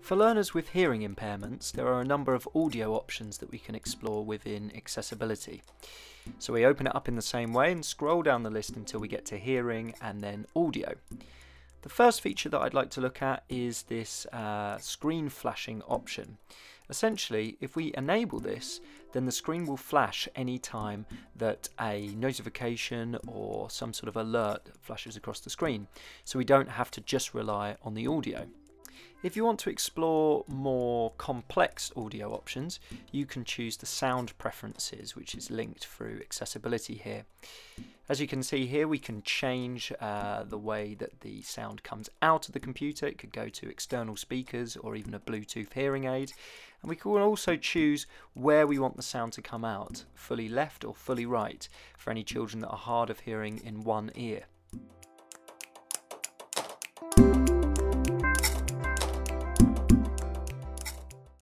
For learners with hearing impairments, there are a number of audio options that we can explore within accessibility. So we open it up in the same way and scroll down the list until we get to hearing and then audio. The first feature that I'd like to look at is this uh, screen flashing option. Essentially, if we enable this, then the screen will flash any time that a notification or some sort of alert flashes across the screen. So we don't have to just rely on the audio. If you want to explore more complex audio options, you can choose the sound preferences, which is linked through accessibility here. As you can see here, we can change uh, the way that the sound comes out of the computer. It could go to external speakers or even a Bluetooth hearing aid. And we can also choose where we want the sound to come out, fully left or fully right, for any children that are hard of hearing in one ear.